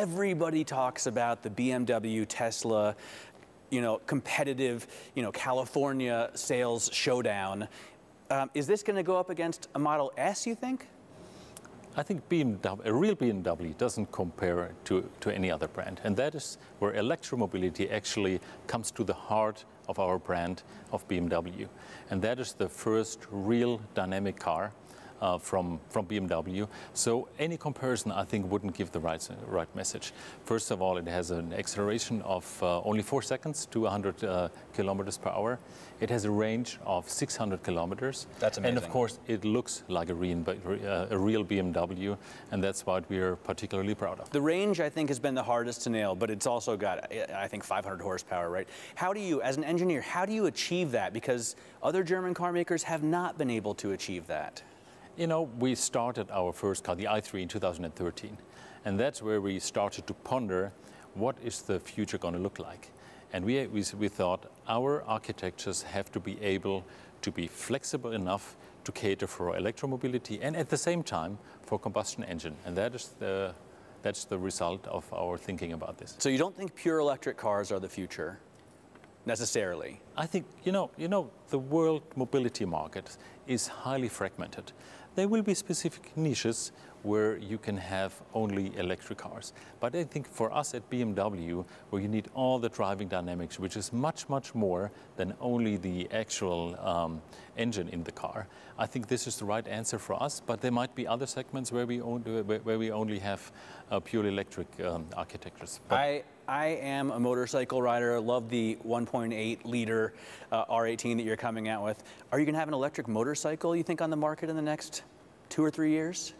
everybody talks about the BMW, Tesla, you know, competitive, you know, California sales showdown. Um, is this going to go up against a Model S, you think? I think BMW, a real BMW doesn't compare to, to any other brand. And that is where electromobility actually comes to the heart of our brand of BMW. And that is the first real dynamic car uh, from, from BMW. So any comparison, I think, wouldn't give the right, right message. First of all, it has an acceleration of uh, only four seconds to 100 uh, kilometers per hour. It has a range of 600 kilometers. That's amazing. And of course, it looks like a real, uh, a real BMW, and that's what we are particularly proud of. The range, I think, has been the hardest to nail, but it's also got, I think, 500 horsepower, right? How do you, as an engineer, how do you achieve that? Because other German car makers have not been able to achieve that. You know, we started our first car, the i3, in 2013. And that's where we started to ponder what is the future going to look like. And we, we, we thought our architectures have to be able to be flexible enough to cater for electromobility and at the same time for combustion engine. And that is the, that's the result of our thinking about this. So you don't think pure electric cars are the future? Necessarily? I think, you know, you know, the world mobility market is highly fragmented. There will be specific niches where you can have only electric cars. But I think for us at BMW, where you need all the driving dynamics, which is much, much more than only the actual um, engine in the car, I think this is the right answer for us. But there might be other segments where we, where we only have uh, purely electric um, architectures. But I, I am a motorcycle rider, love the 1.8 liter uh, R18 that you're coming out with. Are you going to have an electric motorcycle, you think, on the market in the next two or three years?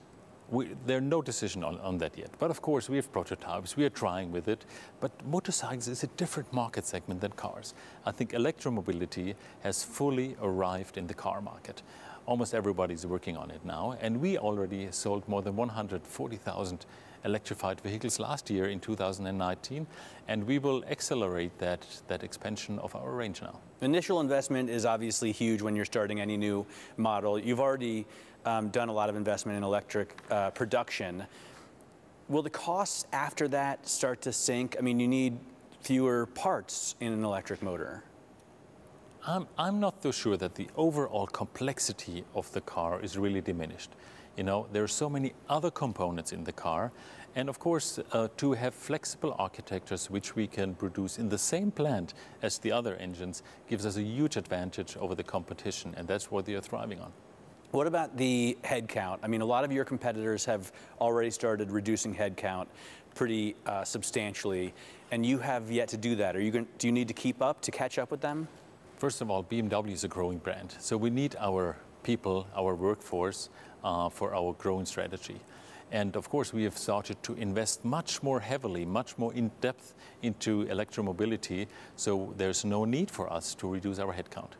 We, there's no decision on, on, that yet. But of course, we have prototypes, we are trying with it. But motorcycles is a different market segment than cars. I think electromobility has fully arrived in the car market. Almost everybody is working on it now. And we already sold more than 140,000 electrified vehicles last year in 2019. And we will accelerate that, that expansion of our range now. Initial investment is obviously huge when you're starting any new model. You've already um, done a lot of investment in electric uh, production. Will the costs after that start to sink? I mean, you need fewer parts in an electric motor. I'm, I'm not so sure that the overall complexity of the car is really diminished. You know, there are so many other components in the car. And of course, uh, to have flexible architectures which we can produce in the same plant as the other engines gives us a huge advantage over the competition. And that's what they are thriving on. What about the headcount? I mean, a lot of your competitors have already started reducing headcount pretty uh, substantially, and you have yet to do that. Are you going, do you need to keep up to catch up with them? First of all, BMW is a growing brand, so we need our people, our workforce, uh, for our growing strategy. And of course, we have started to invest much more heavily, much more in depth into electromobility, so there's no need for us to reduce our headcount.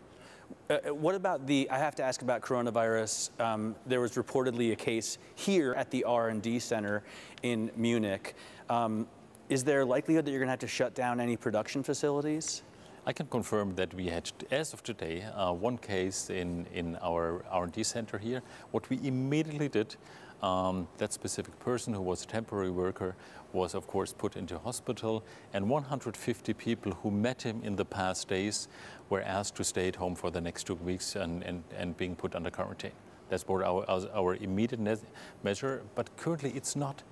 Uh, uh, what about the, I have to ask about coronavirus. Um, there was reportedly a case here at the R&D Center in Munich. Um, is there likelihood that you're going to have to shut down any production facilities? I can confirm that we had, as of today, uh, one case in, in our R&D center here. What we immediately did, um, that specific person who was a temporary worker was of course put into hospital and 150 people who met him in the past days were asked to stay at home for the next two weeks and, and, and being put under quarantine. That's our, our, our immediate measure, but currently it's not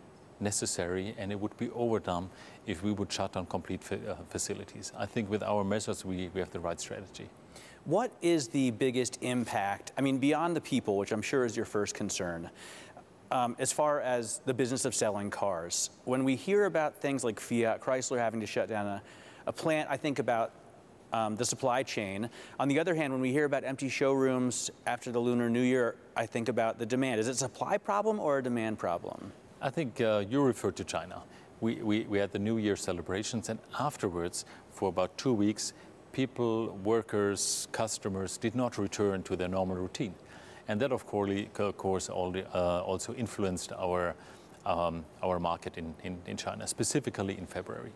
necessary and it would be overdone if we would shut down complete fa uh, facilities. I think with our measures we, we have the right strategy. What is the biggest impact, I mean beyond the people, which I'm sure is your first concern, um, as far as the business of selling cars, when we hear about things like Fiat, Chrysler having to shut down a, a plant, I think about um, the supply chain. On the other hand, when we hear about empty showrooms after the Lunar New Year, I think about the demand. Is it a supply problem or a demand problem? I think uh, you referred to China. We, we, we had the New Year celebrations, and afterwards, for about two weeks, people, workers, customers did not return to their normal routine. And that, of course, uh, also influenced our, um, our market in, in, in China, specifically in February.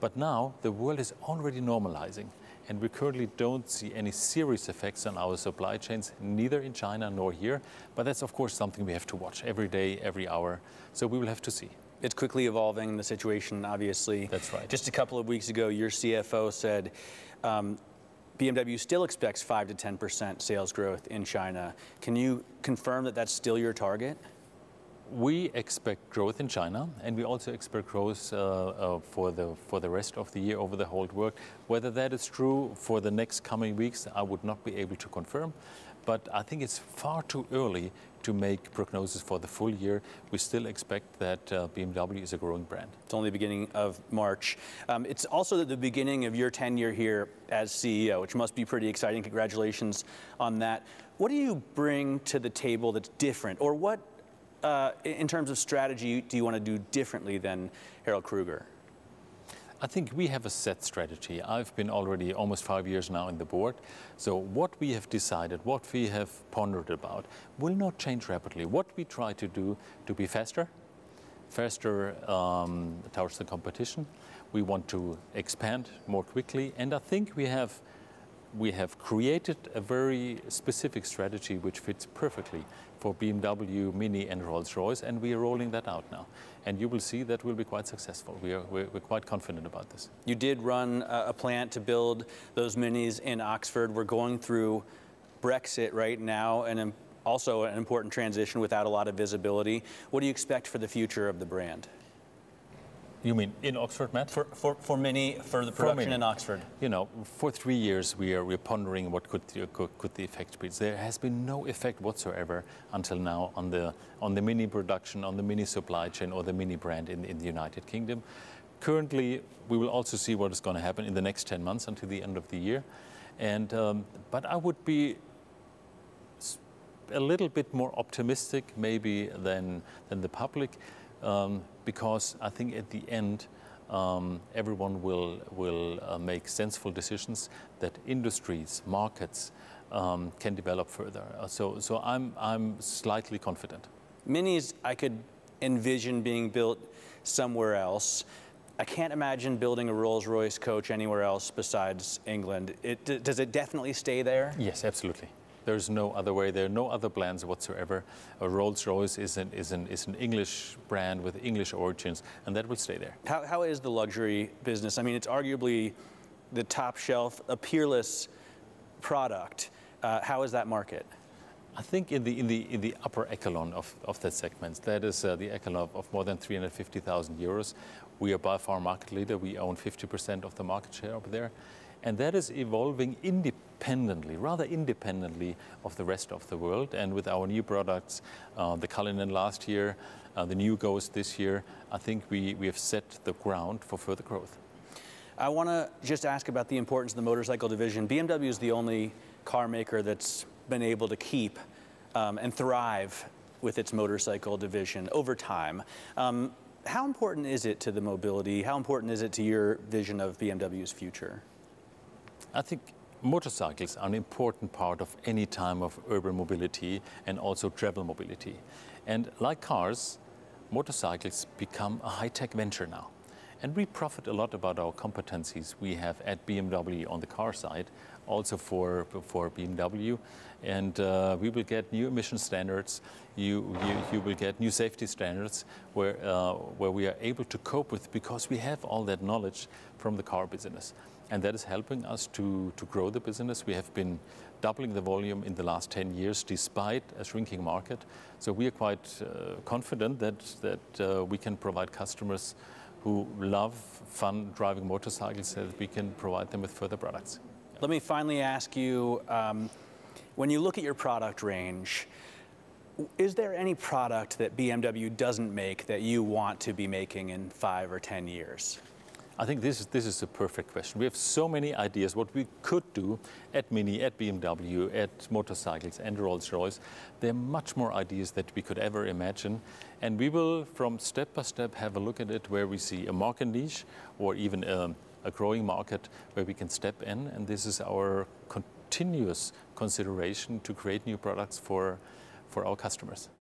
But now the world is already normalizing and we currently don't see any serious effects on our supply chains, neither in China nor here. But that's, of course, something we have to watch every day, every hour. So we will have to see. It's quickly evolving, the situation, obviously. That's right. Just a couple of weeks ago, your CFO said um, BMW still expects 5 to 10% sales growth in China. Can you confirm that that's still your target? We expect growth in China, and we also expect growth uh, uh, for the for the rest of the year over the whole world. Whether that is true for the next coming weeks, I would not be able to confirm. But I think it's far too early to make prognosis for the full year. We still expect that uh, BMW is a growing brand. It's only the beginning of March. Um, it's also the beginning of your tenure here as CEO, which must be pretty exciting. Congratulations on that. What do you bring to the table that's different, or what uh, in terms of strategy, do you want to do differently than Harald Krüger? I think we have a set strategy. I've been already almost five years now in the board. So what we have decided, what we have pondered about, will not change rapidly. What we try to do to be faster, faster um, towards the competition. We want to expand more quickly, and I think we have we have created a very specific strategy which fits perfectly for BMW, Mini and Rolls-Royce and we are rolling that out now. And you will see that will be quite successful. We are, we're, we're quite confident about this. You did run a, a plant to build those Minis in Oxford. We're going through Brexit right now and also an important transition without a lot of visibility. What do you expect for the future of the brand? You mean in Oxford, Matt? For, for, for Mini, for the production for in Oxford. You know, for three years we are we're pondering what could, could, could the effect be. There has been no effect whatsoever until now on the on the Mini production, on the Mini supply chain, or the Mini brand in, in the United Kingdom. Currently, we will also see what is going to happen in the next 10 months until the end of the year. And um, but I would be a little bit more optimistic maybe than than the public um, because I think at the end um, everyone will, will uh, make sensible decisions that industries, markets um, can develop further. Uh, so, so I'm, I'm slightly confident. Minis I could envision being built somewhere else. I can't imagine building a Rolls-Royce coach anywhere else besides England. It, does it definitely stay there? Yes, absolutely. There's no other way. There are no other plans whatsoever. A Rolls-Royce is an, is, an, is an English brand with English origins, and that will stay there. How, how is the luxury business? I mean, it's arguably the top shelf, a peerless product. Uh, how is that market? I think in the, in the, in the upper echelon of, of that segment, that is uh, the echelon of, of more than 350,000 euros. We are by far market leader. We own 50% of the market share up there. And that is evolving independently, rather independently of the rest of the world. And with our new products, uh, the Cullinan last year, uh, the new Ghost this year, I think we, we have set the ground for further growth. I want to just ask about the importance of the motorcycle division. BMW is the only car maker that's been able to keep um, and thrive with its motorcycle division over time. Um, how important is it to the mobility? How important is it to your vision of BMW's future? I think motorcycles are an important part of any time of urban mobility and also travel mobility. And like cars, motorcycles become a high-tech venture now. And we profit a lot about our competencies we have at BMW on the car side, also for, for BMW. And uh, we will get new emission standards, you, you, you will get new safety standards where, uh, where we are able to cope with because we have all that knowledge from the car business and that is helping us to, to grow the business. We have been doubling the volume in the last 10 years despite a shrinking market. So we are quite uh, confident that, that uh, we can provide customers who love fun driving motorcycles so that we can provide them with further products. Let me finally ask you, um, when you look at your product range, is there any product that BMW doesn't make that you want to be making in five or 10 years? I think this is, this is a perfect question. We have so many ideas what we could do at Mini, at BMW, at motorcycles and Rolls-Royce. There are much more ideas that we could ever imagine. And we will, from step by step, have a look at it where we see a market niche or even a, a growing market where we can step in. And this is our continuous consideration to create new products for, for our customers.